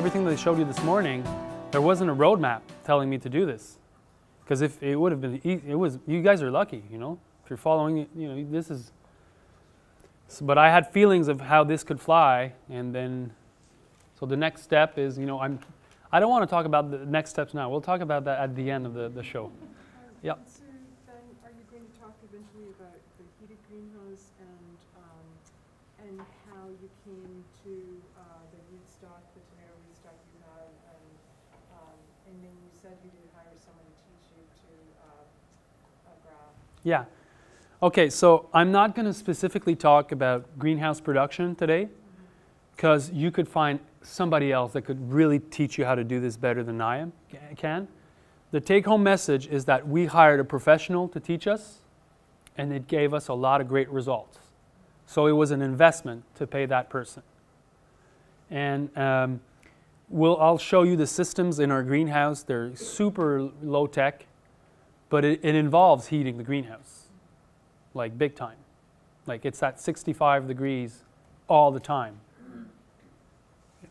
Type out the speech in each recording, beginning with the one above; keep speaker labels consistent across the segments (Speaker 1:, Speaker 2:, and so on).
Speaker 1: everything that they showed you this morning, there wasn't a roadmap telling me to do this. Because if it would have been, it was, you guys are lucky, you know? If you're following, you know, this is, but I had feelings of how this could fly, and then, so the next step is, you know, I'm, I don't want to talk about the next steps now. We'll talk about that at the end of the, the show. Yeah.
Speaker 2: So then, are you going to talk eventually about the heated greenhouse and, um, and how you came to, uh, the rootstock, the tomato rootstock you had, and, um, and then you said you did hire someone to teach you to, uh, uh, graft.
Speaker 1: Yeah. Okay, so I'm not going to specifically talk about greenhouse production today because you could find somebody else that could really teach you how to do this better than I am, can. The take home message is that we hired a professional to teach us and it gave us a lot of great results. So it was an investment to pay that person. And um, we'll, I'll show you the systems in our greenhouse. They're super low tech, but it, it involves heating the greenhouse like big time. Like it's at 65 degrees all the time,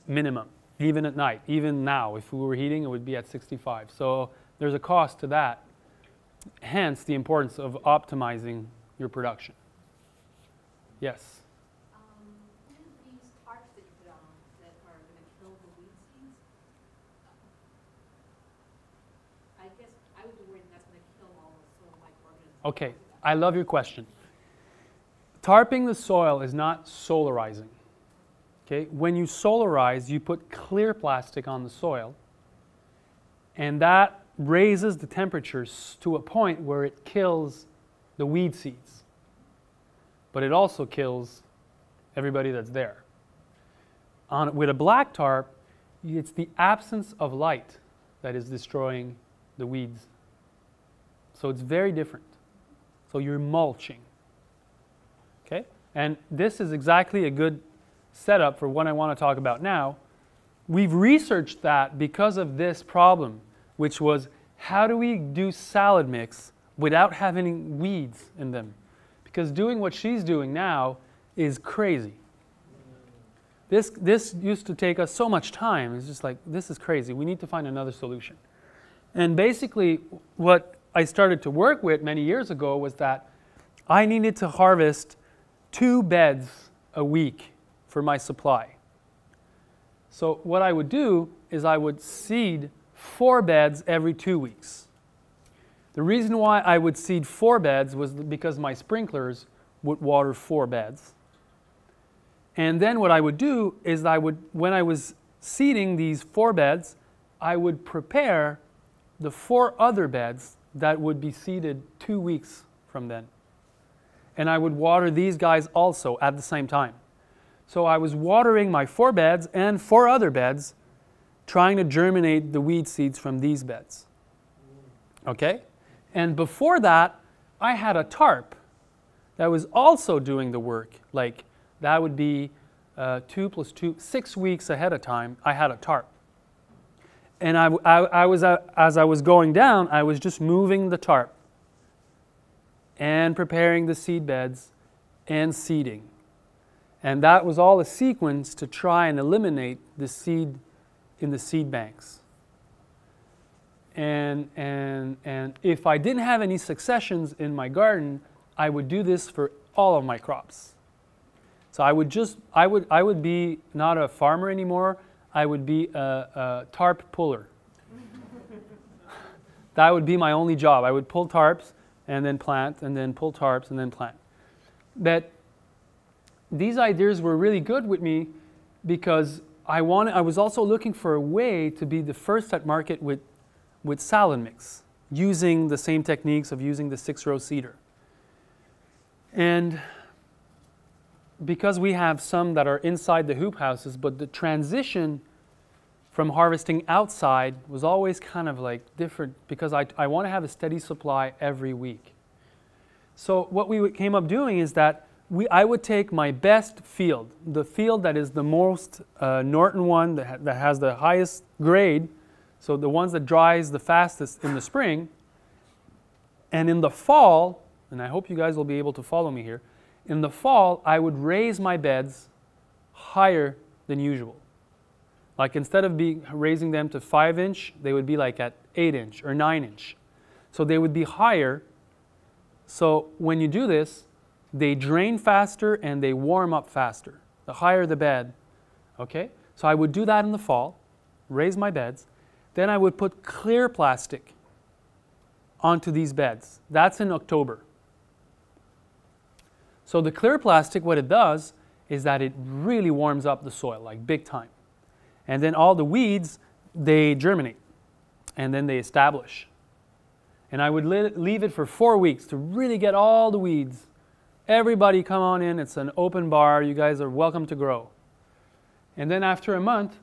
Speaker 1: minimum, even at night. Even now, if we were heating, it would be at 65. So there's a cost to that. Hence, the importance of optimizing your production. Yes?
Speaker 3: Um, what are these tarps that you put on that are gonna kill the weed seeds? I guess I was worried that's gonna kill all the soil microorganisms.
Speaker 1: Okay, I love your question. Tarping the soil is not solarizing. Okay, when you solarize, you put clear plastic on the soil, and that raises the temperatures to a point where it kills the weed seeds. But it also kills everybody that's there. On, with a black tarp, it's the absence of light that is destroying the weeds. So it's very different. So you're mulching. Okay? And this is exactly a good setup for what I want to talk about now. We've researched that because of this problem, which was how do we do salad mix without having weeds in them? Because doing what she's doing now is crazy. This, this used to take us so much time. It's just like, this is crazy. We need to find another solution. And basically, what I started to work with many years ago was that I needed to harvest two beds a week for my supply. So, what I would do is I would seed four beds every two weeks. The reason why I would seed four beds was because my sprinklers would water four beds. And then what I would do is I would, when I was seeding these four beds, I would prepare the four other beds that would be seeded two weeks from then. And I would water these guys also at the same time. So I was watering my four beds and four other beds, trying to germinate the weed seeds from these beds. Okay? And before that, I had a tarp that was also doing the work. Like that would be uh, two plus two, six weeks ahead of time, I had a tarp. And I, I, I was, uh, as I was going down, I was just moving the tarp and preparing the seed beds and seeding. And that was all a sequence to try and eliminate the seed in the seed banks. And, and, and if I didn't have any successions in my garden, I would do this for all of my crops. So I would just, I would, I would be not a farmer anymore. I would be a, a tarp puller. that would be my only job. I would pull tarps and then plant, and then pull tarps and then plant. But these ideas were really good with me because I wanted, I was also looking for a way to be the first at market with, with salad mix, using the same techniques of using the six row seeder. And because we have some that are inside the hoop houses, but the transition from harvesting outside was always kind of like different because I, I want to have a steady supply every week. So what we came up doing is that we, I would take my best field, the field that is the most uh, Norton one, that, ha that has the highest grade, so the ones that dries the fastest in the spring, and in the fall, and I hope you guys will be able to follow me here, in the fall, I would raise my beds higher than usual. Like instead of being, raising them to 5 inch, they would be like at 8 inch or 9 inch. So they would be higher. So when you do this, they drain faster and they warm up faster. The higher the bed, okay? So I would do that in the fall, raise my beds. Then I would put clear plastic onto these beds. That's in October. So the clear plastic, what it does is that it really warms up the soil, like big time. And then all the weeds, they germinate and then they establish. And I would leave it for four weeks to really get all the weeds. Everybody come on in, it's an open bar, you guys are welcome to grow. And then after a month,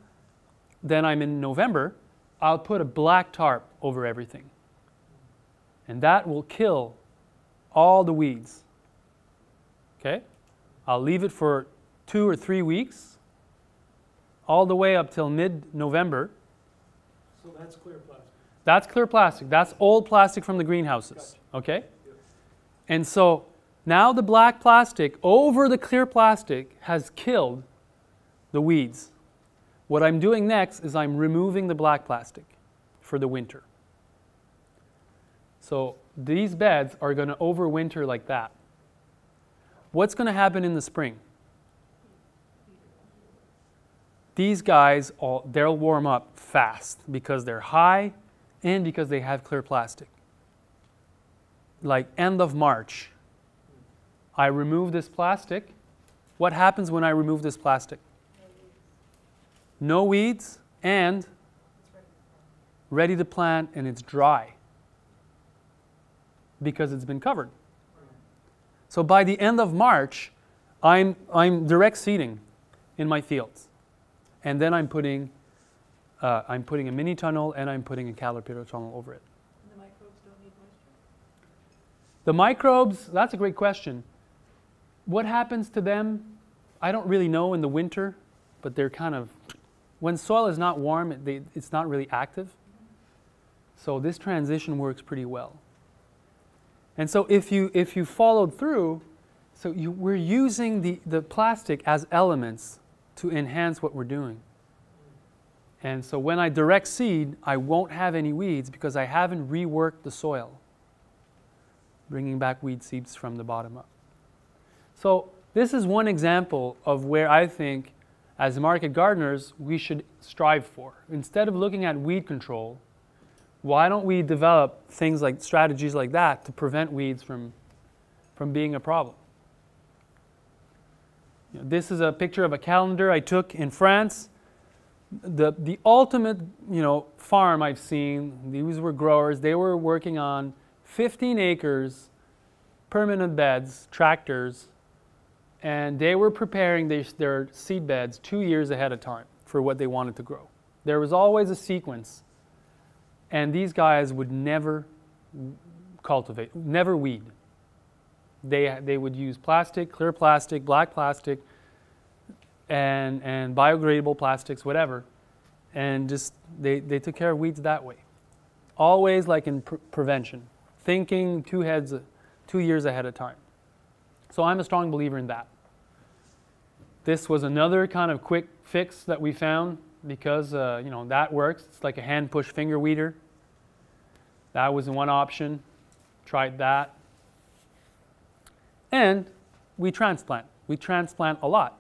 Speaker 1: then I'm in November, I'll put a black tarp over everything. And that will kill all the weeds. Okay? I'll leave it for two or three weeks, all the way up till mid November.
Speaker 4: So that's clear plastic.
Speaker 1: That's clear plastic. That's old plastic from the greenhouses. Okay? And so now the black plastic over the clear plastic has killed the weeds. What I'm doing next is I'm removing the black plastic for the winter. So these beds are going to overwinter like that. What's going to happen in the spring? These guys, all, they'll warm up fast because they're high and because they have clear plastic. Like end of March, I remove this plastic. What happens when I remove this plastic? No weeds and ready to plant and it's dry because it's been covered. So by the end of March, I'm, I'm direct seeding in my fields. And then I'm putting, uh, I'm putting a mini tunnel and I'm putting a caterpillar tunnel over it.
Speaker 2: And the microbes don't need moisture?
Speaker 1: The microbes, that's a great question. What happens to them? I don't really know in the winter, but they're kind of, when soil is not warm, it, they, it's not really active. So this transition works pretty well. And so if you, if you followed through, so you, we're using the, the plastic as elements to enhance what we're doing. And so when I direct seed, I won't have any weeds because I haven't reworked the soil, bringing back weed seeds from the bottom up. So this is one example of where I think, as market gardeners, we should strive for. Instead of looking at weed control, why don't we develop things like strategies like that to prevent weeds from, from being a problem? You know, this is a picture of a calendar I took in France. The, the ultimate you know, farm I've seen, these were growers, they were working on 15 acres, permanent beds, tractors, and they were preparing their, their seed beds two years ahead of time for what they wanted to grow. There was always a sequence and these guys would never cultivate, never weed. They, they would use plastic, clear plastic, black plastic, and, and biodegradable plastics, whatever. And just they, they took care of weeds that way. Always like in pr- prevention, thinking two heads, two years ahead of time. So I'm a strong believer in that. This was another kind of quick fix that we found because uh, you know that works. It's like a hand push finger weeder. That was one option. Tried that. And we transplant. We transplant a lot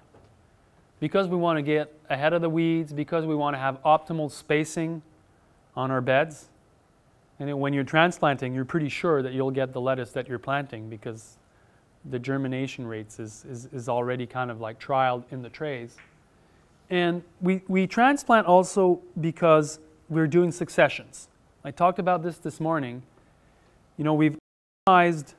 Speaker 1: because we want to get ahead of the weeds, because we want to have optimal spacing on our beds. And when you're transplanting, you're pretty sure that you'll get the lettuce that you're planting because the germination rates is, is, is already kind of like trialed in the trays. And we, we transplant also because we're doing successions. I talked about this this morning. You know, we've optimized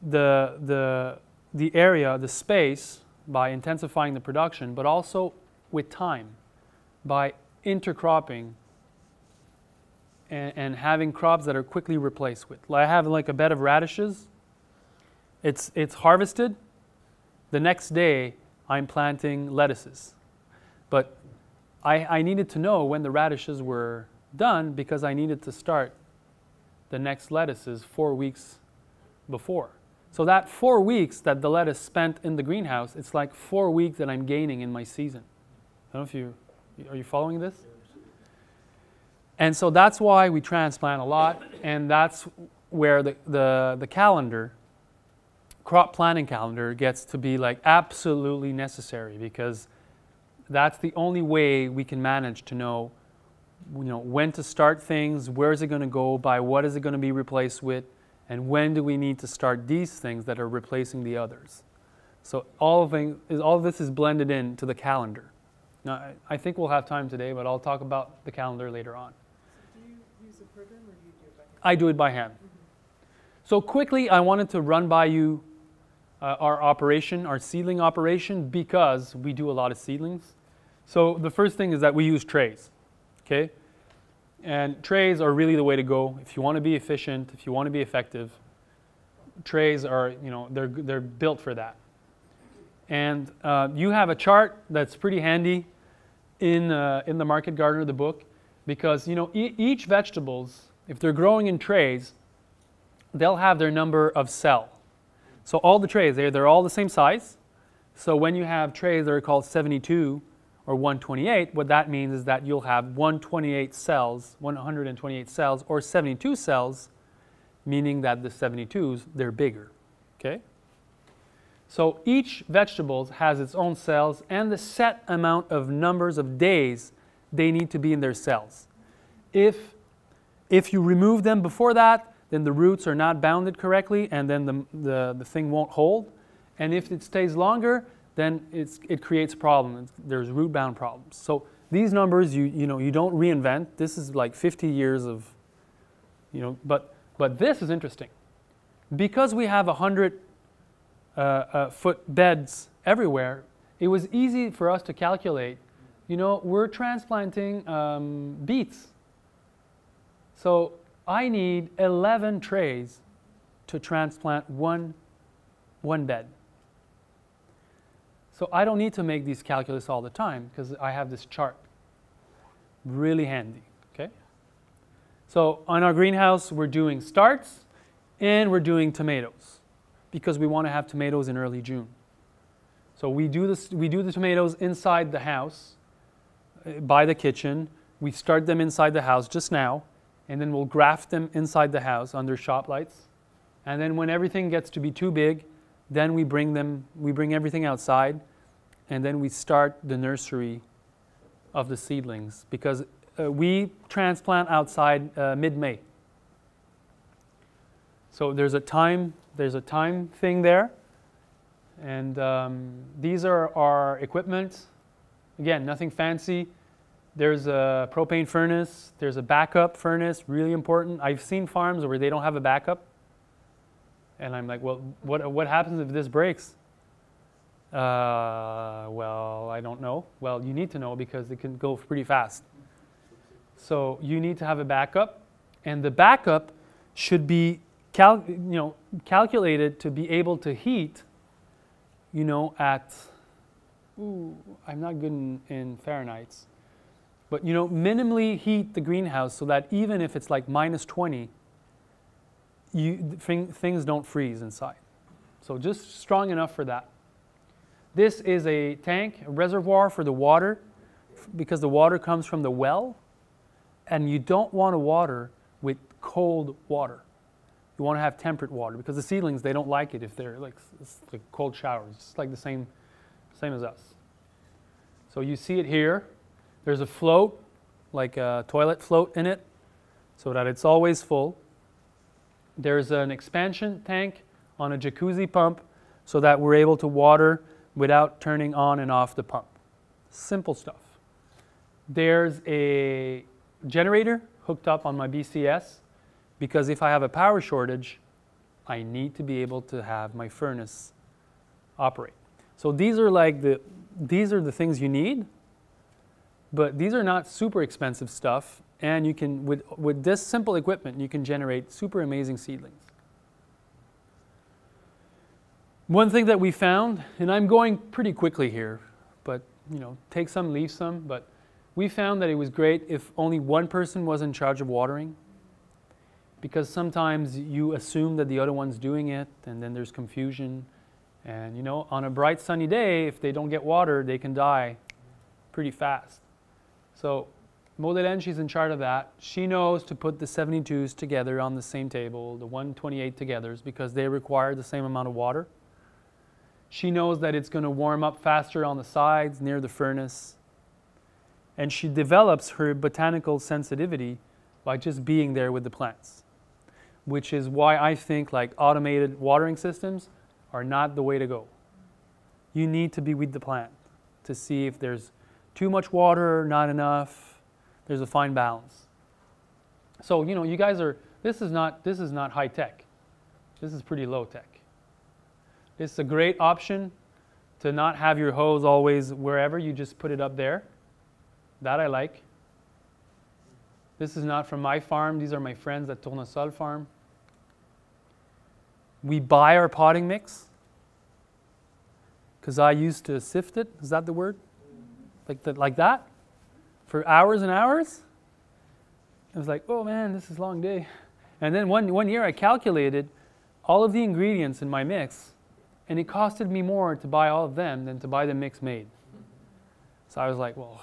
Speaker 1: the, the, the area, the space, by intensifying the production, but also with time by intercropping and, and having crops that are quickly replaced with. I have like a bed of radishes. It's, it's harvested. The next day, I'm planting lettuces. But I, I needed to know when the radishes were done because I needed to start the next lettuces four weeks before. So that four weeks that the lettuce spent in the greenhouse, it's like four weeks that I'm gaining in my season. I don't know if you Are you following this? And so that's why we transplant a lot, and that's where the, the, the calendar, crop planning calendar, gets to be like absolutely necessary because that's the only way we can manage to know, you know, when to start things, where is it going to go, by what is it going to be replaced with, and when do we need to start these things that are replacing the others. So all of, things, all of this is blended into the calendar. Now, I, I think we'll have time today, but I'll talk about the calendar later on.
Speaker 2: Do you use a program or do you do it by hand?
Speaker 1: I do it by hand. So quickly, I wanted to run by you uh, our operation, our seedling operation, because we do a lot of seedlings. So the first thing is that we use trays, okay? And trays are really the way to go if you want to be efficient, if you want to be effective. Trays are, you know, they're, they're built for that. And uh, you have a chart that's pretty handy in, uh, in the Market Gardener, the book, because, you know, e- each vegetables, if they're growing in trays, they'll have their number of cell. So all the trays, they're, they're all the same size. So when you have trays that are called 72 or 128, what that means is that you'll have 128 cells, 128 cells, or 72 cells, meaning that the 72s, they're bigger, okay? So each vegetables has its own cells and the set amount of numbers of days they need to be in their cells. If, if you remove them before that, then the roots are not bounded correctly and then the, the, the thing won't hold. And if it stays longer, then it creates problems. There's root bound problems. So these numbers, you, you know, you don't reinvent. This is like 50 years of, you know, but, but this is interesting. Because we have 100 uh, uh, foot beds everywhere, it was easy for us to calculate. You know, we're transplanting um, beets. So I need 11 trays to transplant one, one bed. So I don't need to make these calculus all the time because I have this chart. Really handy, okay? So on our greenhouse, we're doing starts and we're doing tomatoes because we want to have tomatoes in early June. So we do, this, we do the tomatoes inside the house, uh, by the kitchen. We start them inside the house just now, and then we'll graft them inside the house under shop lights. And then when everything gets to be too big, then we bring them, we bring everything outside, and then we start the nursery of the seedlings because uh, we transplant outside uh, mid-May. So there's a time, there's a time thing there, and um, these are our equipment. Again, nothing fancy. There's a propane furnace. There's a backup furnace, really important. I've seen farms where they don't have a backup. And I'm like, well, what, what happens if this breaks? Uh, well, I don't know. Well, you need to know because it can go pretty fast. So you need to have a backup, and the backup should be you know, calculated to be able to heat, you know, at, ooh, I'm not good in, in Fahrenheit, but you know, minimally heat the greenhouse so that even if it's like minus 20, you, thing, things don't freeze inside. So just strong enough for that. This is a tank, a reservoir for the water, because the water comes from the well, and you don't want to water with cold water. You want to have temperate water because the seedlings they don't like it if they're like, like cold showers. It's like the same, same as us. So you see it here. There's a float, like a toilet float in it, so that it's always full. There's an expansion tank on a jacuzzi pump so that we're able to water without turning on and off the pump. Simple stuff. There's a generator hooked up on my BCS because if I have a power shortage, I need to be able to have my furnace operate. So these are like the these are the things you need, but these are not super expensive stuff and you can with with this simple equipment you can generate super amazing seedlings. One thing that we found, and I'm going pretty quickly here, but you know, take some, leave some, but we found that it was great if only one person was in charge of watering because sometimes you assume that the other one's doing it and then there's confusion and you know on a bright sunny day if they don't get water they can die pretty fast So Maude-Hélène, she's in charge of that. She knows to put the 72s together on the same table, the 128 togethers, because they require the same amount of water. She knows that it's going to warm up faster on the sides near the furnace. And she develops her botanical sensitivity by just being there with the plants, which is why I think like automated watering systems are not the way to go. You need to be with the plant to see if there's too much water, not enough. There's a fine balance. So, you know, you guys are this is not this is not high tech. This is pretty low tech. It's a great option to not have your hose always wherever, you just put it up there. That I like. This is not from my farm, these are my friends at Tournesol farm. We buy our potting mix because I used to sift it. Is that the word? Like, the, like that? For hours and hours? I was like, oh man, this is a long day. And then one, one year I calculated all of the ingredients in my mix and it costed me more to buy all of them than to buy the mix made. So I was like, well,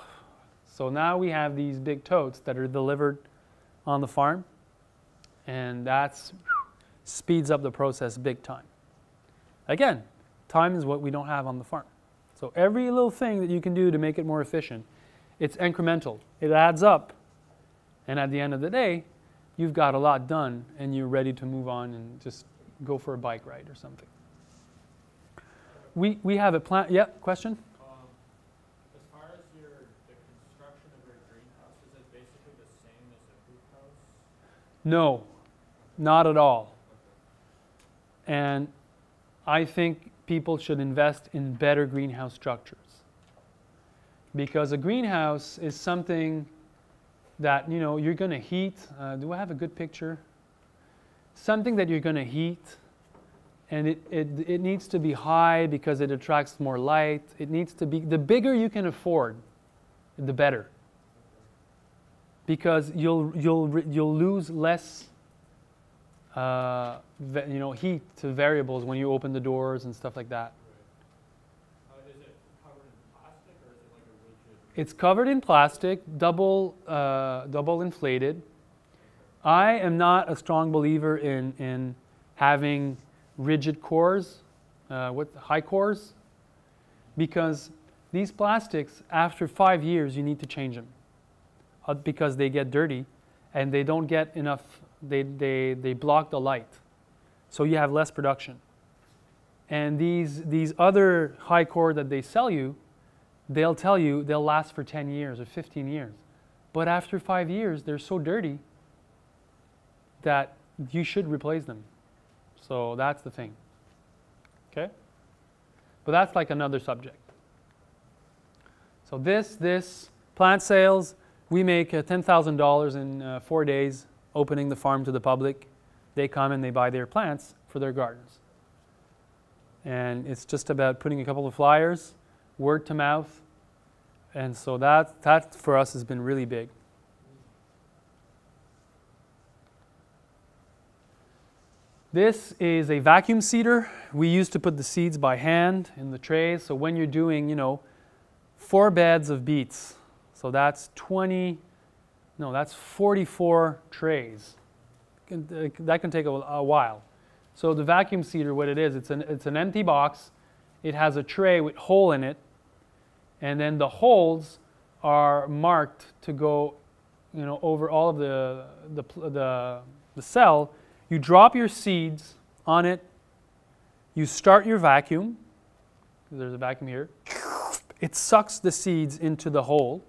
Speaker 1: so now we have these big totes that are delivered on the farm, and that speeds up the process big time. Again, time is what we don't have on the farm. So every little thing that you can do to make it more efficient, it's incremental. It adds up, and at the end of the day, you've got a lot done, and you're ready to move on and just go for a bike ride or something. We, we have a plan. Yeah, question?
Speaker 5: Um, as far as your, the construction of your greenhouse, is it basically the same as a hoop house?
Speaker 1: No, not at all. And I think people should invest in better greenhouse structures. Because a greenhouse is something that, you know, you're going to heat. Uh, do I have a good picture? Something that you're going to heat and it, it, it needs to be high because it attracts more light. It needs to be, the bigger you can afford, the better. Because you'll, you'll, you'll lose less uh, you know, heat to variables when you open the doors and stuff like that. It's covered in plastic, double, uh, double inflated. I am not a strong believer in, in having rigid cores, uh, with high cores, because these plastics, after five years, you need to change them uh, because they get dirty and they don't get enough, they, they, they block the light. So you have less production. And these, these other high core that they sell you, they'll tell you they'll last for 10 years or 15 years. But after five years, they're so dirty that you should replace them. So that's the thing. Okay? But that's like another subject. So this, this, plant sales, we make uh, $10,000 in uh, four days opening the farm to the public. They come and they buy their plants for their gardens. And it's just about putting a couple of flyers, word to mouth. And so that, that for us has been really big. This is a vacuum seeder. We used to put the seeds by hand in the trays. So when you're doing, you know, four beds of beets, so that's 20, no, that's 44 trays. Uh, that can take a, a while. So the vacuum seeder, what it is, it's an, it's an empty box. It has a tray with hole in it. And then the holes are marked to go, you know, over all of the, the, the, the cell you drop your seeds on it. You start your vacuum. There's a vacuum here. It sucks the seeds into the hole.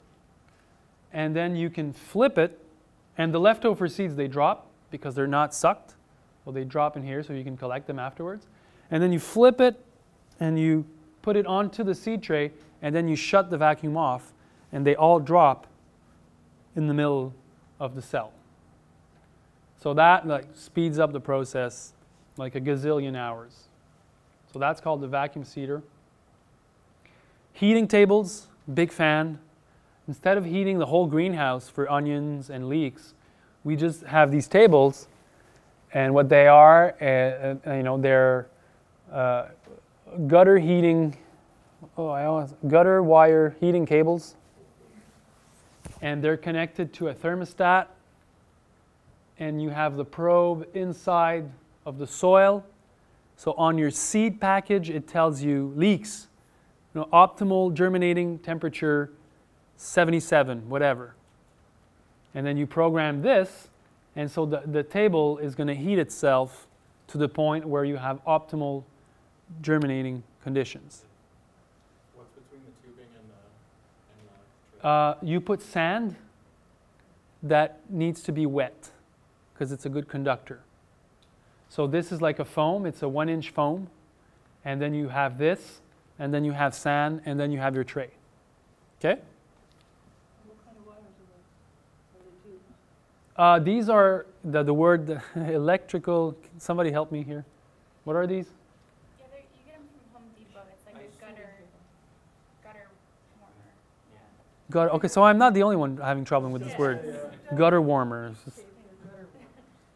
Speaker 1: And then you can flip it. And the leftover seeds, they drop because they're not sucked. Well, they drop in here so you can collect them afterwards. And then you flip it and you put it onto the seed tray. And then you shut the vacuum off. And they all drop in the middle of the cell. So that like speeds up the process like a gazillion hours. So that's called the vacuum seeder. Heating tables, big fan. Instead of heating the whole greenhouse for onions and leeks, we just have these tables, and what they are, uh, uh, you know, they're uh, gutter heating. Oh, I gutter wire heating cables. and they're connected to a thermostat, and you have the probe inside of the soil. So on your seed package, it tells you leeks, you know, optimal germinating temperature 77, whatever. And then you program this, and so the, the table is going to heat itself to the point where you have optimal germinating conditions.
Speaker 5: What's between the tubing and the, and the?
Speaker 1: Uh, you put sand that needs to be wet because it's a good conductor. So this is like a foam, it's a one inch foam, and then you have this, and then you have sand, and then you have your tray. Okay?
Speaker 2: What kind of wires are those? They?
Speaker 1: Uh, these are the, the word electrical. Somebody help me here. What are these?
Speaker 3: Yeah, you get them from Home Depot. It's like
Speaker 5: I
Speaker 3: a gutter, gutter warmer. Yeah.
Speaker 1: Gutter. Okay, so I'm not the only one having trouble with this word. Gutter warmers.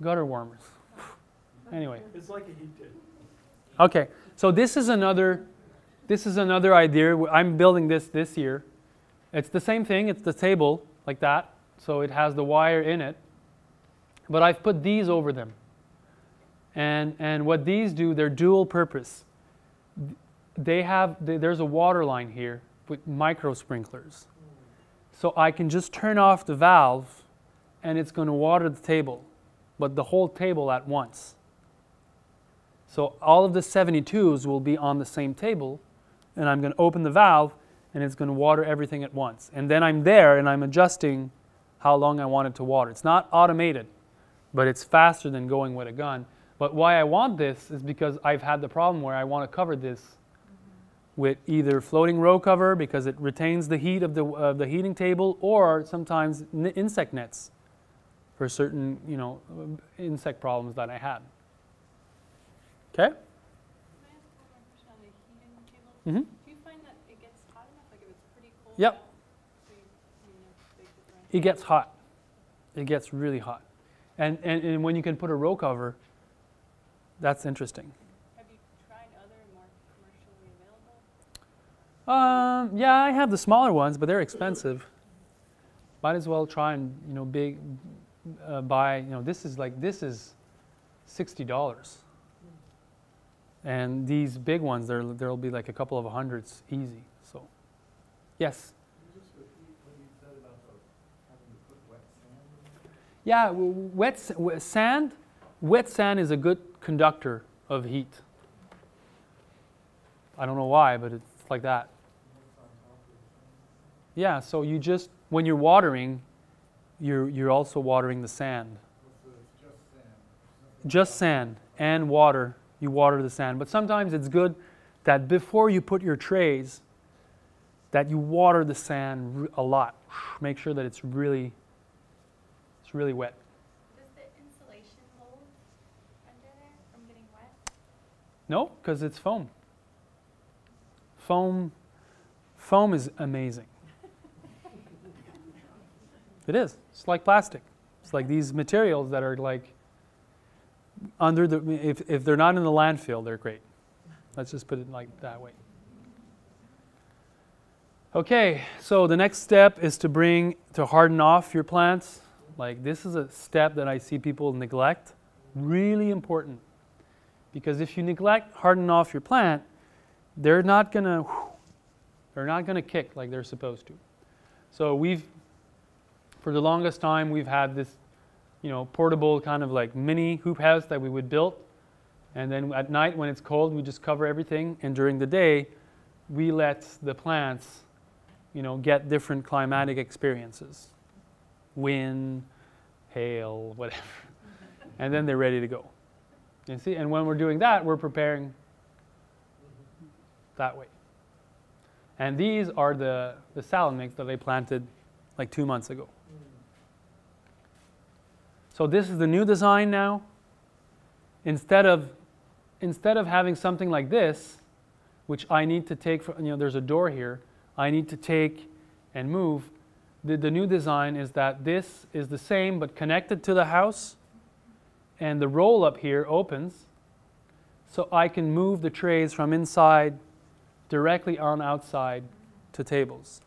Speaker 1: Gutter warmers. Anyway.
Speaker 4: It's like a heat tip.
Speaker 1: Okay, so this is another, this is another idea. I'm building this this year. It's the same thing. It's the table like that. So it has the wire in it, but I've put these over them. And and what these do, they're dual purpose. They have they, there's a water line here with micro sprinklers. So I can just turn off the valve, and it's going to water the table, but the whole table at once. So all of the 72s will be on the same table, and I'm going to open the valve, and it's going to water everything at once. And then I'm there, and I'm adjusting how long I want it to water. It's not automated, but it's faster than going with a gun. But why I want this is because I've had the problem where I want to cover this with either floating row cover because it retains the heat of the, of the heating table, or sometimes insect nets for certain, you know, insect problems that I had. Okay?
Speaker 2: Can I ask one more question on the heating table? Do you find that it gets hot enough, like if it's pretty cold?
Speaker 1: Yep.
Speaker 2: out, So you, you know, big differential?
Speaker 1: It gets hot. It gets really hot. And, and, and when you can put a row cover, that's interesting.
Speaker 2: Have you tried other more commercially available?
Speaker 1: Um, yeah, I have the smaller ones, but they're expensive. Might as well try and you know big uh, buy. You know, this is like this is sixty dollars, and these big ones there there'll be like a couple of hundreds easy. So, yes. Yeah, wet sand. Wet sand is a good conductor of heat. I don't know why, but it's like that. Yeah, so you just when you're watering, you're you're also watering the sand. Just sand and water. You water the sand, but sometimes it's good that before you put your trays, that you water the sand a lot. Make sure that it's really it's really wet.
Speaker 3: Does the insulation hold under there from getting wet?
Speaker 1: No, because it's foam. Foam, foam is amazing. it is. It's like plastic. It's like these materials that are like under the. If if they're not in the landfill, they're great. Let's just put it like that way. Okay, so the next step is to bring to harden off your plants. Like this is a step that I see people neglect. Really important because if you neglect harden off your plant, they're not gonna they're not gonna kick like they're supposed to. So we've for the longest time we've had this you know portable kind of like mini hoop house that we would build. And then at night when it's cold we just cover everything. And during the day we let the plants you know get different climatic experiences. Wind hail whatever. And then they're ready to go. You see, and when we're doing that, we're preparing that way. And these are the, the salad mix that I planted like two months ago. So this is the new design now. Instead of, instead of having something like this, which I need to take, from, you know, there's a door here, I need to take and move. The, the new design is that this is the same but connected to the house and the roll up here opens so I can move the trays from inside directly on outside to tables.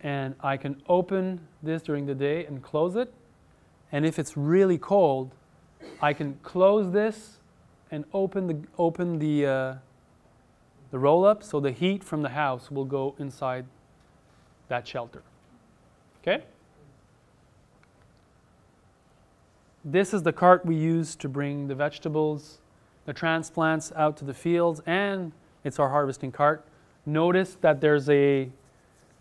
Speaker 1: and I can open this during the day and close it. And if it's really cold, I can close this and open the open the uh, the roll up so the heat from the house will go inside that shelter. Okay? This is the cart we use to bring the vegetables, the transplants out to the fields, and it's our harvesting cart. Notice that there's a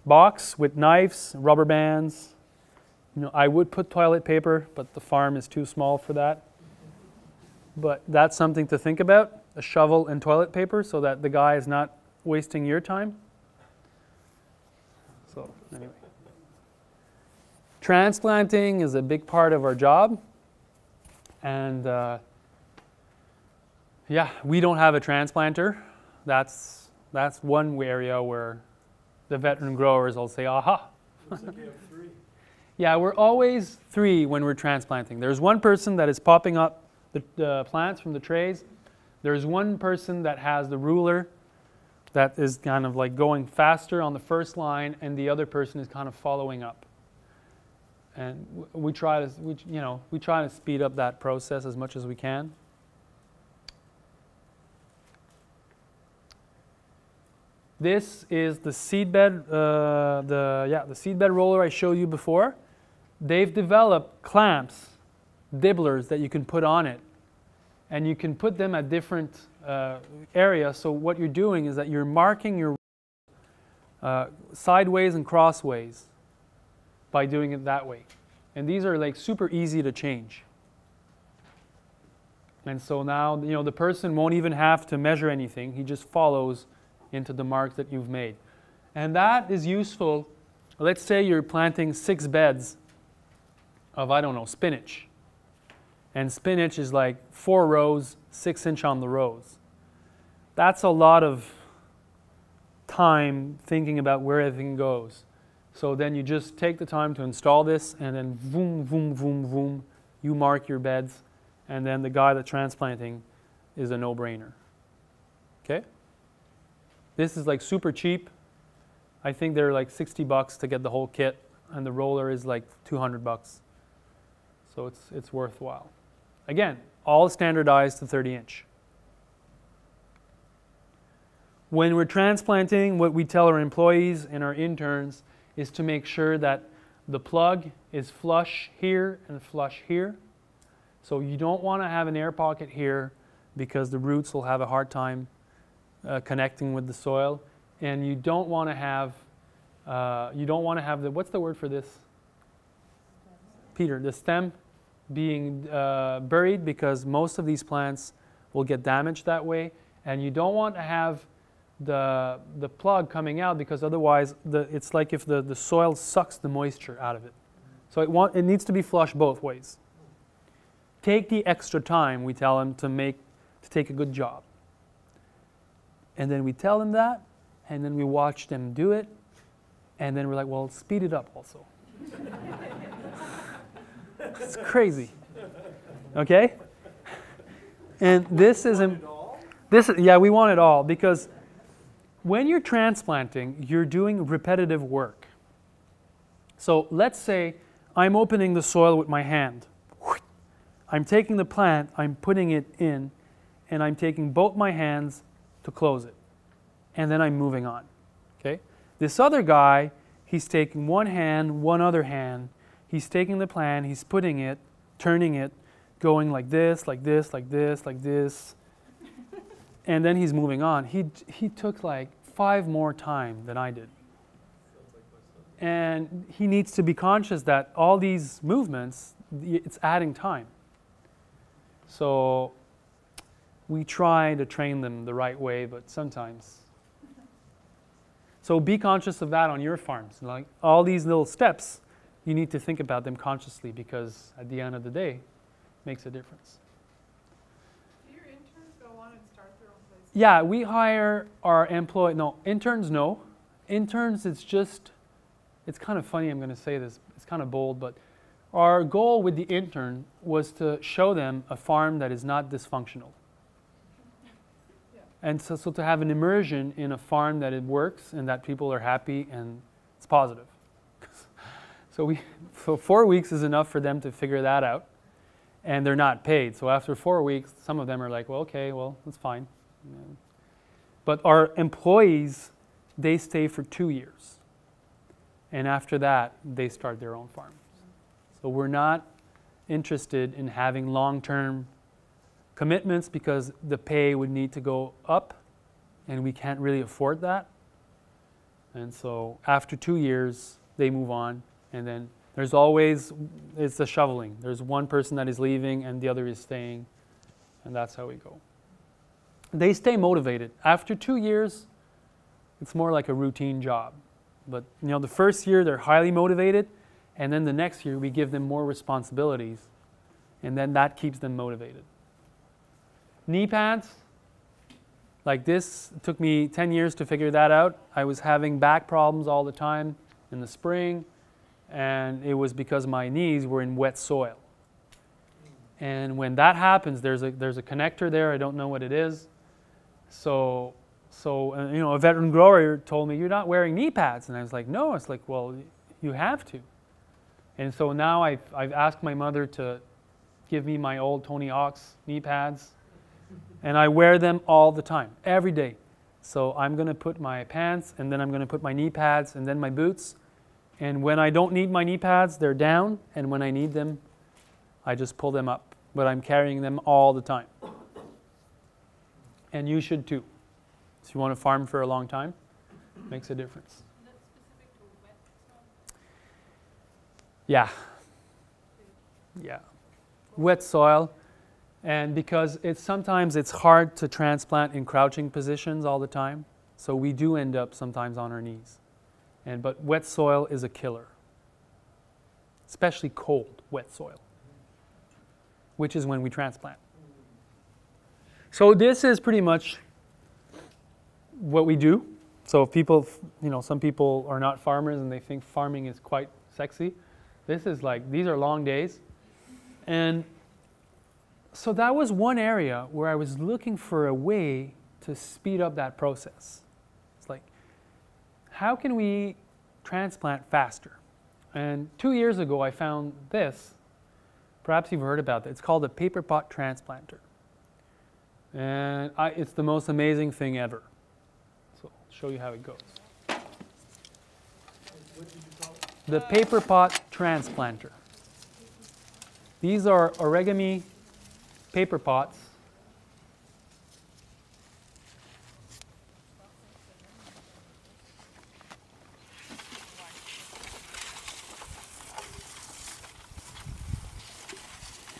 Speaker 1: box with knives, rubber bands. You know, I would put toilet paper, but the farm is too small for that. But that's something to think about a shovel and toilet paper so that the guy is not wasting your time. So, anyway. Transplanting is a big part of our job. And uh, yeah, we don't have a transplanter. That's, that's one area where the veteran growers will say, aha. Yeah, we're always three when we're transplanting. There's one person that is popping up the, the plants from the trays. There's one person that has the ruler that is kind of like going faster on the first line, and the other person is kind of following up. And we try to, we, you know, we try to speed up that process as much as we can. This is the seedbed, uh, the yeah, the seedbed roller I showed you before. They've developed clamps, dibblers that you can put on it, and you can put them at different uh, areas. So what you're doing is that you're marking your uh, sideways and crossways by doing it that way. And these are like super easy to change. And so now, you know, the person won't even have to measure anything. He just follows into the mark that you've made. And that is useful. Let's say you're planting six beds of, I don't know, spinach. And spinach is like four rows, six inch on the rows. That's a lot of time thinking about where everything goes. So then you just take the time to install this, and then boom, boom, boom, boom, you mark your beds, and then the guy that's transplanting is a no brainer. Okay? This is like super cheap. I think they're like 60 bucks to get the whole kit, and the roller is like 200 bucks. So it's, it's worthwhile. Again, all standardized to 30 inch. When we're transplanting, what we tell our employees and our interns is to make sure that the plug is flush here and flush here. So you don't want to have an air pocket here because the roots will have a hard time uh, connecting with the soil. And you don't want to have, uh, you don't want to have the, what's the word for this? Peter, the stem being uh, buried because most of these plants will get damaged that way. And you don't want to have the, the plug coming out because otherwise the, it's like if the, the soil sucks the moisture out of it. So it, want, it needs to be flushed both ways. Take the extra time, we tell them, to, make, to take a good job. And then we tell them that, and then we watch them do it, and then we're like, well, speed it up also. it's crazy. Okay? And this is, im- this, is, yeah, we want it all because when you're transplanting, you're doing repetitive work. So let's say I'm opening the soil with my hand. I'm taking the plant, I'm putting it in, and I'm taking both my hands to close it. And then I'm moving on. Okay? This other guy, he's taking one hand, one other hand, he's taking the plan, he's putting it, turning it, going like this, like this, like this, like this. and then he's moving on. He, he took like five more time than I did. And he needs to be conscious that all these movements, it's adding time. So we try to train them the right way, but sometimes. So be conscious of that on your farms. Like all these little steps, you need to think about them consciously because at the end of the day, it makes a difference.
Speaker 2: Do your interns go on and start their own place?
Speaker 1: Yeah, we hire our employee. No, interns, no. Interns, it's just, it's kind of funny I'm going to say this. It's kind of bold, but our goal with the intern was to show them a farm that is not dysfunctional. And so, so to have an immersion in a farm that it works and that people are happy and it's positive. So we, so four weeks is enough for them to figure that out, and they're not paid. So after four weeks, some of them are like, well, okay, well, that's fine. But our employees, they stay for two years, and after that, they start their own farms. So we're not interested in having long-term commitments because the pay would need to go up, and we can't really afford that. And so after two years, they move on, and then there's always it's the shoveling. There's one person that is leaving, and the other is staying, and that's how we go. They stay motivated. After two years, it's more like a routine job. But you know, the first year they're highly motivated, and then the next year we give them more responsibilities, and then that keeps them motivated. Knee pads, like this took me 10 years to figure that out. I was having back problems all the time in the spring, and it was because my knees were in wet soil. And when that happens, there's a, there's a connector there, I don't know what it is. So, so uh, you know, a veteran grower told me, You're not wearing knee pads. And I was like, No. It's like, Well, you have to. And so now I've, I've asked my mother to give me my old Tony Ox knee pads and I wear them all the time, every day. So I'm going to put my pants, and then I'm going to put my knee pads, and then my boots. And when I don't need my knee pads, they're down, and when I need them, I just pull them up. But I'm carrying them all the time. And you should too. If you want to farm for a long time, makes a difference. Yeah. Yeah. Wet soil. And because it's sometimes it's hard to transplant in crouching positions all the time, so we do end up sometimes on our knees. And but wet soil is a killer. Especially cold, wet soil. Which is when we transplant. So this is pretty much what we do. So if people, you know, some people are not farmers and they think farming is quite sexy. This is like these are long days. And so that was one area where I was looking for a way to speed up that process. How can we transplant faster? And two years ago, I found this. Perhaps you've heard about it. It's called a paper pot transplanter. And I, it's the most amazing thing ever. So I'll show you how it goes. The paper pot transplanter. These are origami paper pots.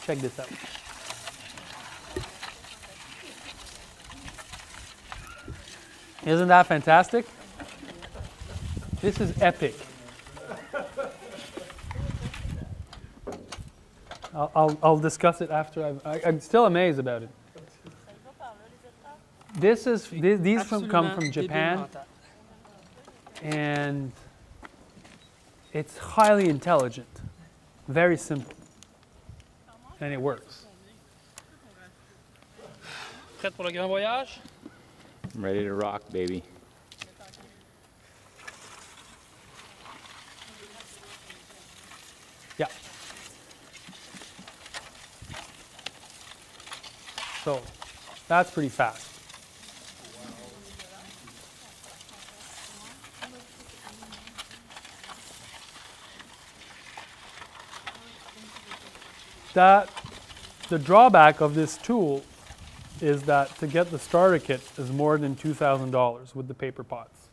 Speaker 1: Check this out. Isn't that fantastic? This is epic. I'll, I'll, I'll discuss it after I've, I, I'm still amazed about it. This is, these, these from, come from Japan, and it's highly intelligent, very simple, and it works. Prête pour le grand voyage?
Speaker 6: I'm ready to rock, baby.
Speaker 1: Yeah. So that's pretty fast. That the drawback of this tool is that to get the starter kit is more than $2,000 with the paper pots.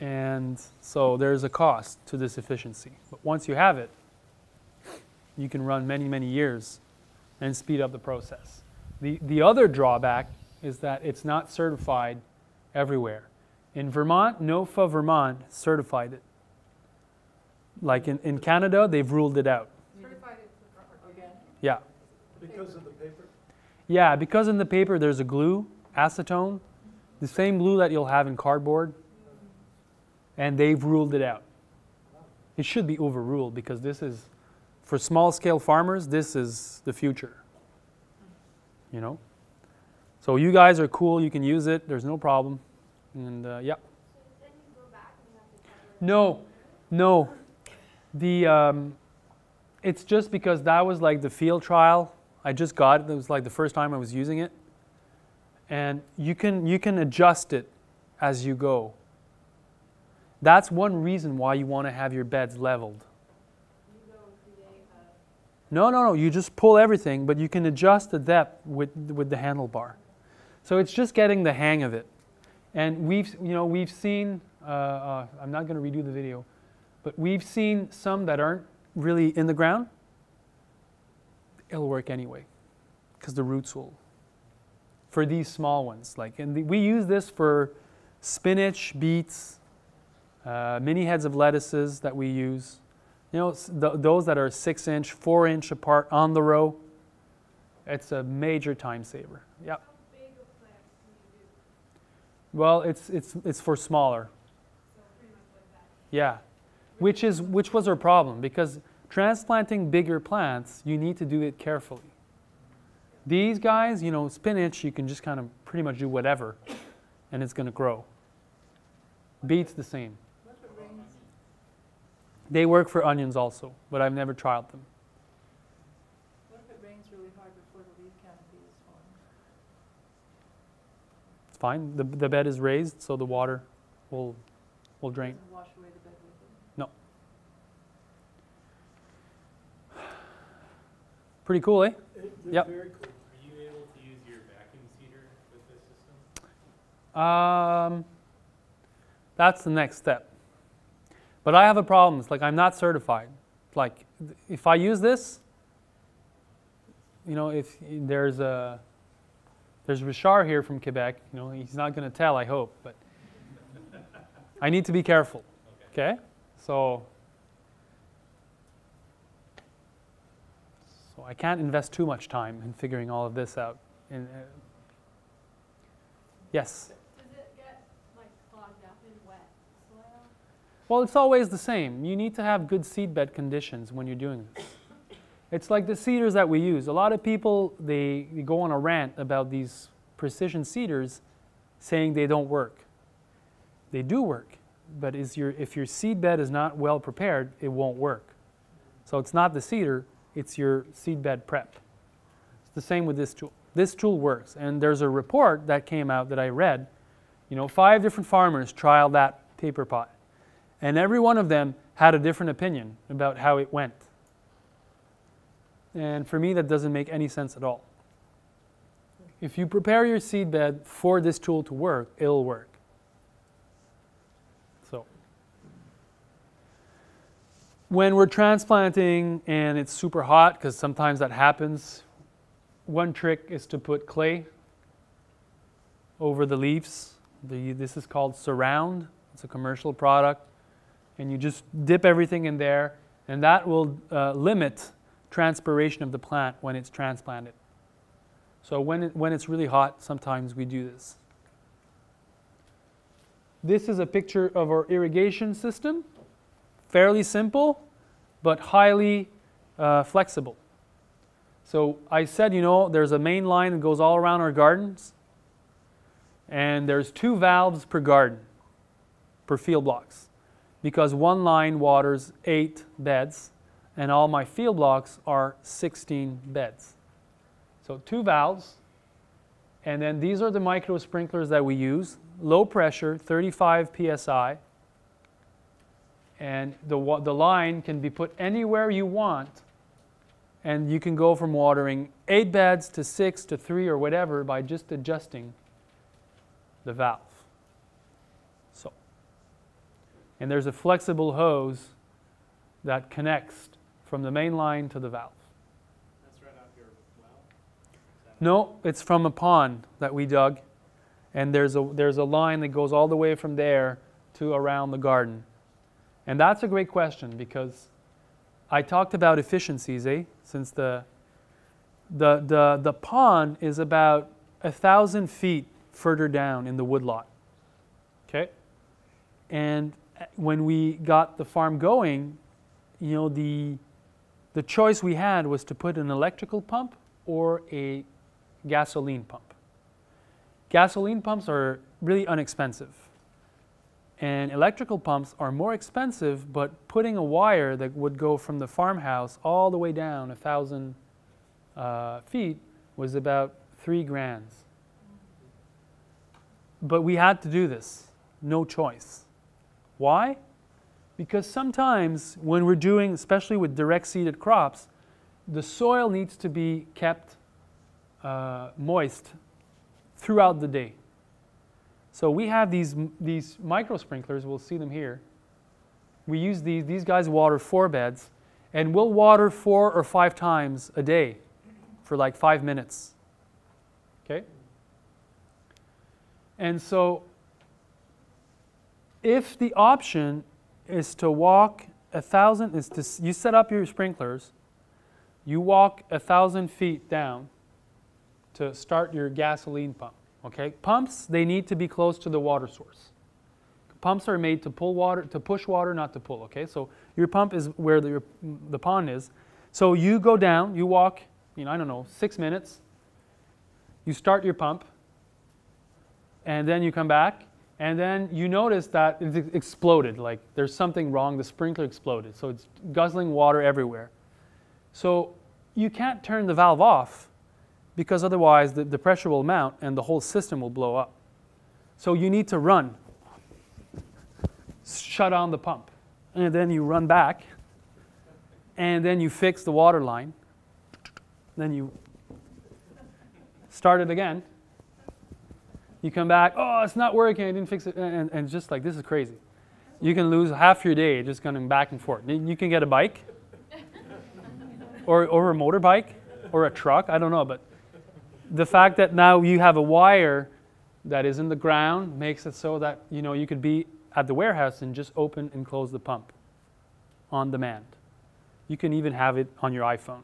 Speaker 1: And so there's a cost to this efficiency. But once you have it, you can run many, many years and speed up the process. The, the other drawback is that it's not certified everywhere. In Vermont, NOFA Vermont certified it. Like in, in Canada, they've ruled it out.
Speaker 2: Certified again?
Speaker 1: Yeah.
Speaker 4: Because of the paper?
Speaker 1: Yeah, because in the paper there's a glue, acetone, the same glue that you'll have in cardboard, and they've ruled it out. It should be overruled because this is, for small scale farmers, this is the future. You know? So you guys are cool, you can use it, there's no problem. And uh, yeah.
Speaker 3: Then you go back and you have to cover it.
Speaker 1: No, no. The um, it's just because that was like the field trial. I just got it. It was like the first time I was using it, and you can you can adjust it as you go. That's one reason why you want to have your beds leveled. No, no, no. You just pull everything, but you can adjust the depth with with the handlebar. So it's just getting the hang of it. And we've you know we've seen. Uh, uh, I'm not going to redo the video, but we've seen some that aren't really in the ground. It'll work anyway, because the roots will. For these small ones, like and the, we use this for spinach, beets, uh, mini heads of lettuces that we use. You know, th- those that are six inch, four inch apart on the row. It's a major time saver. Yep.
Speaker 3: how big of plants can you do?
Speaker 1: Well, it's it's it's for smaller.
Speaker 3: So pretty much like that.
Speaker 1: Yeah. Which is which was our problem because transplanting bigger plants, you need to do it carefully. These guys, you know, spinach, you can just kind of pretty much do whatever and it's going to grow. Beets the same.
Speaker 2: What if it rains?
Speaker 1: They work for onions also, but I've never tried them.
Speaker 2: What if it rains really hard before the leaf canopy is formed?
Speaker 1: It's fine. The, the bed is raised, so the water will will drain.
Speaker 2: Doesn't wash away the bed with it?
Speaker 1: No. Pretty cool, eh?
Speaker 4: They're
Speaker 1: Yep.
Speaker 4: very cool.
Speaker 5: Are you able to use your vacuum seeder with this system?
Speaker 1: Um, that's the next step. But I have a problem. It's like I'm not certified. Like if I use this, you know, if there's a there's Richard here from Quebec, you know, he's not going to tell, I hope, but I need to be careful. Okay? So so I can't invest too much time in figuring all of this out. In, uh, yes.
Speaker 3: Does it get like clogged up in wet soil?
Speaker 1: Well, it's always the same. You need to have good seedbed conditions when you're doing this. It's like the seeders that we use. A lot of people they, they go on a rant about these precision seeders, saying they don't work. They do work, but is your if your seedbed is not well prepared, it won't work. So it's not the seeder; it's your seedbed prep. It's the same with this tool. This tool works, and there's a report that came out that I read. You know, five different farmers trialed that paper pot. And every one of them had a different opinion about how it went. And for me, that doesn't make any sense at all. If you prepare your seedbed for this tool to work, it'll work. So, when we're transplanting and it's super hot, because sometimes that happens, one trick is to put clay over the leaves. The, this is called Surround. It's a commercial product and you just dip everything in there, and that will uh, limit transpiration of the plant when it's transplanted. So when, it, when it's really hot, sometimes we do this. This is a picture of our irrigation system. Fairly simple, but highly uh, flexible. So I said, you know, there's a main line that goes all around our gardens, and there's two valves per garden, per field blocks because one line waters eight beds, and all my field blocks are 16 beds. So two valves, and then these are the micro sprinklers that we use. Low pressure, 35 psi, and the, the line can be put anywhere you want, and you can go from watering eight beds to six to three or whatever by just adjusting the valve. So. And there's a flexible hose that connects from the main line to the valve.
Speaker 5: That's right your well?
Speaker 1: No, it's from a pond that we dug. And there's a, there's a line that goes all the way from there to around the garden. And that's a great question because I talked about efficiencies, eh? Since the, the, the, the pond is about a thousand feet further down in the woodlot. Okay? And uh, when we got the farm going, you know, the, the choice we had was to put an electrical pump or a gasoline pump. Gasoline pumps are really inexpensive. And electrical pumps are more expensive, but putting a wire that would go from the farmhouse all the way down a thousand uh, feet was about three grands. But we had to do this, no choice. Why? Because sometimes when we're doing, especially with direct seeded crops, the soil needs to be kept uh, moist throughout the day. So we have these, these micro sprinklers, we'll see them here. We use these, these guys water four beds, and we'll water four or five times a day for like five minutes. Okay? And so if the option is to walk a thousand, is to, you set up your sprinklers, you walk a thousand feet down to start your gasoline pump. Okay, pumps they need to be close to the water source. Pumps are made to pull water, to push water, not to pull. Okay, so your pump is where the, your, the pond is. So you go down, you walk, you know, I don't know, six minutes. You start your pump, and then you come back, and then you notice that it exploded. Like there's something wrong. The sprinkler exploded, so it's guzzling water everywhere. So you can't turn the valve off because otherwise the, the pressure will mount and the whole system will blow up. So you need to run, shut on the pump, and then you run back, and then you fix the water line, then you start it again. You come back, oh, it's not working, I didn't fix it, and, and just like, this is crazy. You can lose half your day just going back and forth. You can get a bike, or, or a motorbike, or a truck, I don't know, but the fact that now you have a wire that is in the ground makes it so that you know you could be at the warehouse and just open and close the pump on demand. You can even have it on your iPhone.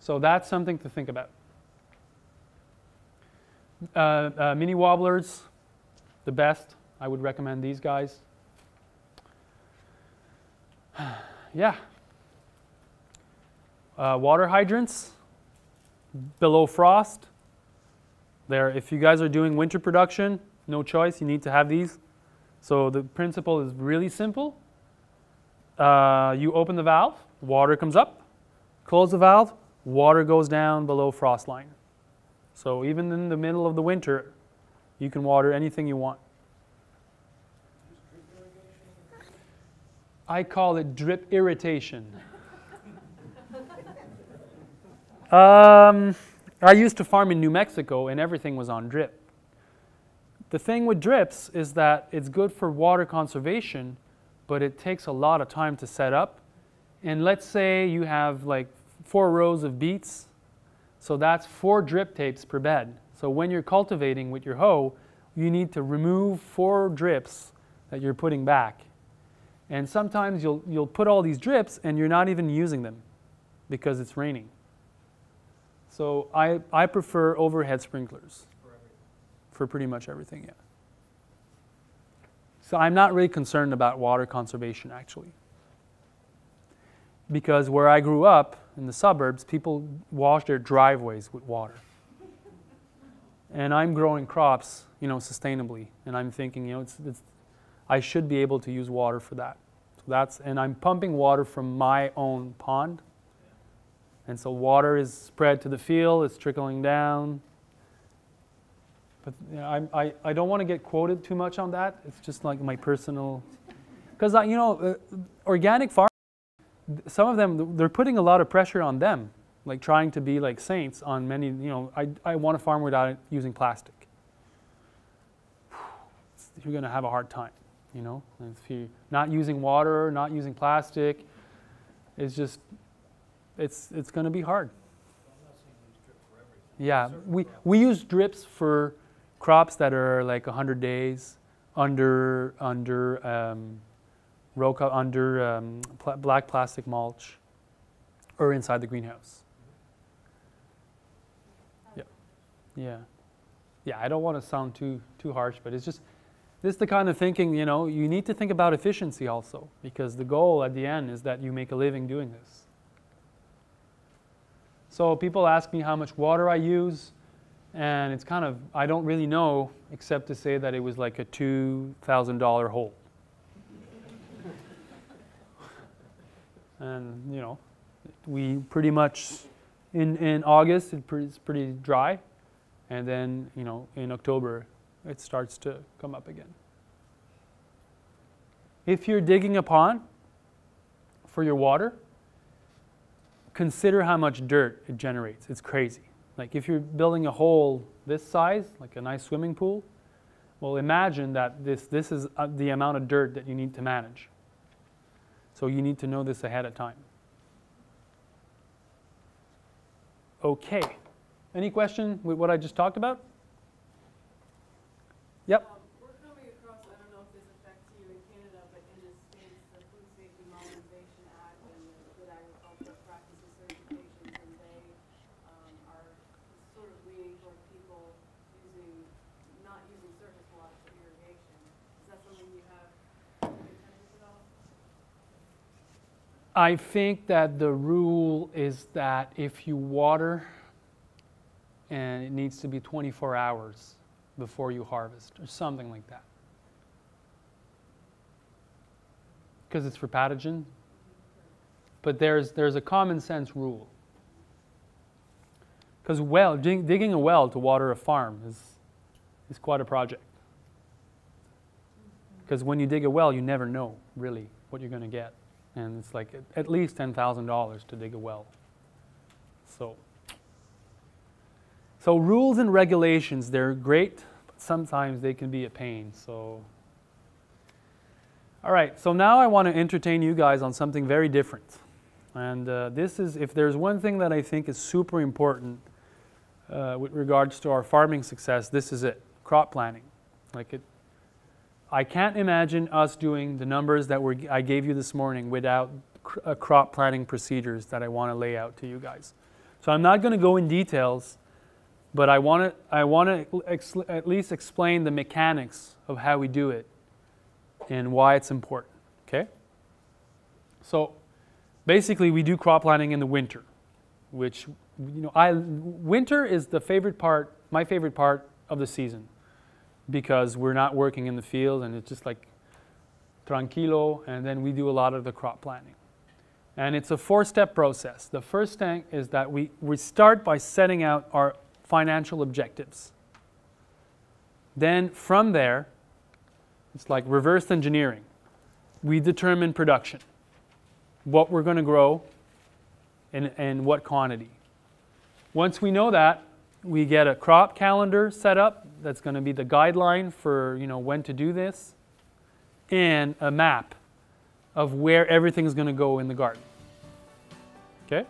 Speaker 1: So that's something to think about. Uh, uh, mini wobblers, the best. I would recommend these guys. yeah. Uh, water hydrants below frost. There, if you guys are doing winter production, no choice, you need to have these. So the principle is really simple. Uh, you open the valve, water comes up. Close the valve, water goes down below frost line. So even in the middle of the winter, you can water anything you want. I call it drip irritation. Um, I used to farm in New Mexico and everything was on drip. The thing with drips is that it's good for water conservation, but it takes a lot of time to set up. And let's say you have like four rows of beets, so that's four drip tapes per bed. So when you're cultivating with your hoe, you need to remove four drips that you're putting back. And sometimes you'll, you'll put all these drips and you're not even using them because it's raining. So I, I prefer overhead sprinklers for pretty much everything, yeah. So I'm not really concerned about water conservation actually. Because where I grew up in the suburbs, people wash their driveways with water. and I'm growing crops, you know, sustainably. And I'm thinking, you know, it's, it's, I should be able to use water for that. So that's, and I'm pumping water from my own pond and so water is spread to the field, it's trickling down. But you know, I, I, I don't want to get quoted too much on that. It's just like my personal, because you know, uh, organic farming, some of them, they're putting a lot of pressure on them, like trying to be like saints on many, you know, I, I want to farm without using plastic. You're going to have a hard time, you know, if you're not using water, not using plastic, it's just it's, it's going to be hard. Yeah, we, we use drips for crops that are like 100 days under, under, um, roca, under um, pl black plastic mulch or inside the greenhouse. Yeah, yeah. Yeah, I don't want to sound too, too harsh, but it's just, this is the kind of thinking, you know, you need to think about efficiency also because the goal at the end is that you make a living doing this. So people ask me how much water I use. And it's kind of, I don't really know except to say that it was like a $2,000 hole. and, you know, we pretty much, in, in August, it's pretty dry. And then, you know, in October, it starts to come up again. If you're digging a pond for your water, consider how much dirt it generates. It's crazy. Like if you're building a hole this size, like a nice swimming pool, well, imagine that this, this is uh, the amount of dirt that you need to manage. So you need to know this ahead of time. Okay. Any question with what I just talked about? Yep.
Speaker 7: Um, We're coming across, I don't know if this affects you in Canada, but in the States, the Food Safety Modernization Act and the Good Agricultural Practices certifications, and they um, are sort of leaning toward people using, not using surface water for irrigation. Is that something you have intentions at all?
Speaker 1: I think that the rule is that if you water and it needs to be 24 hours before you harvest or something like that. Because it's for pathogen. But there's, there's a common sense rule. Because well, dig, digging a well to water a farm is, is quite a project. Because when you dig a well, you never know really what you're going to get and it's like at- least ten thousand dollars to dig a well. So, so rules and regulations they're great, but sometimes they can be a pain. So, all right. So now I want to entertain you guys on something very different, and uh, this is if there's one thing that I think is super important uh, with regards to our farming success, this is it: crop planning. Like it, I can't imagine us doing the numbers that were, I gave you this morning without cr- uh, crop planning procedures that I want to lay out to you guys. So I'm not going to go in details, but I want to I want to at least explain the mechanics of how we do it and why it's important. Okay? So basically, we do crop planning in the winter, which you know I winter is the favorite part, my favorite part of the season because we're not working in the field and it's just like tranquilo and then we do a lot of the crop planning and it's a four step process. The first thing is that we, we start by setting out our financial objectives. Then from there it's like reverse engineering. We determine production what we're going to grow and, and what quantity. Once we know that we get a crop calendar set up that's going to be the guideline for you know when to do this and a map of where everything's going to go in the garden. Okay